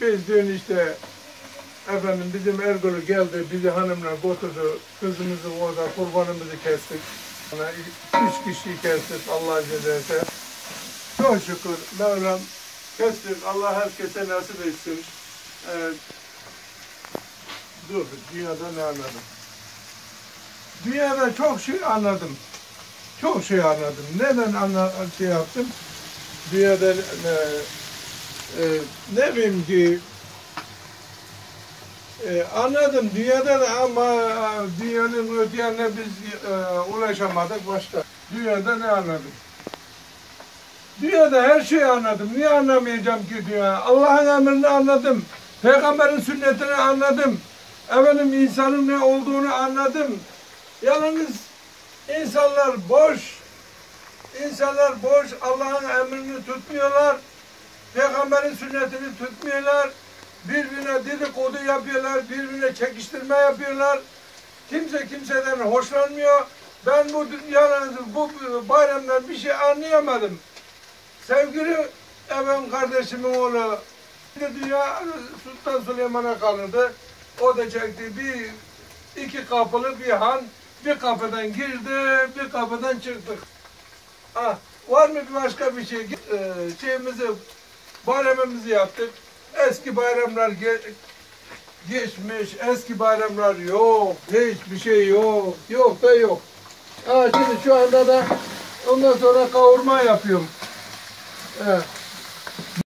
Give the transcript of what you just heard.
Biz dün işte efendim bizim Ergül'ü geldi, bizi hanımla götürdü. Kızımızı orada kurbanımızı kestik. Ona Üç kişiyi kestik Allah izin. Çok şükür Mevlam kestik. Allah herkese nasip etsin. Ee, dur, dünyada ne anladım? Dünyada çok şey anladım. Çok şey anladım. Neden anla şey yaptım? Dünyada e, e, ne bileyim ki e, anladım dünyada da ama e, dünyanın öte biz e, ulaşamadık başka. Dünyada ne anladım? Dünyada her şeyi anladım. Niye anlamayacağım ki dünya? Allah'ın emrini anladım. Peygamberin sünnetini anladım. Efendim insanın ne olduğunu anladım. Yalnız insanlar boş. İnsanlar boş. Allah'ın emrini tutmuyorlar. Peygamberin sünnetini tutmuyorlar. Birbirine dedikodu yapıyorlar. Birbirine çekiştirme yapıyorlar. Kimse kimseden hoşlanmıyor. Ben bu dünyanın bu bayramdan bir şey anlayamadım. Sevgili efendim kardeşimin oğlu dünya Sultan Süleyman'a kalırdı. O da çekti bir iki kapılı bir han. Bir kapıdan girdi, bir kapıdan çıktık. Ah, var mı başka bir şey? Ee, şeyimizi, bayramımızı yaptık. Eski bayramlar ge- geçmiş, eski bayramlar yok, hiçbir şey yok, yok da yok. Ha, şimdi şu anda da ondan sonra kavurma yapıyorum. Evet.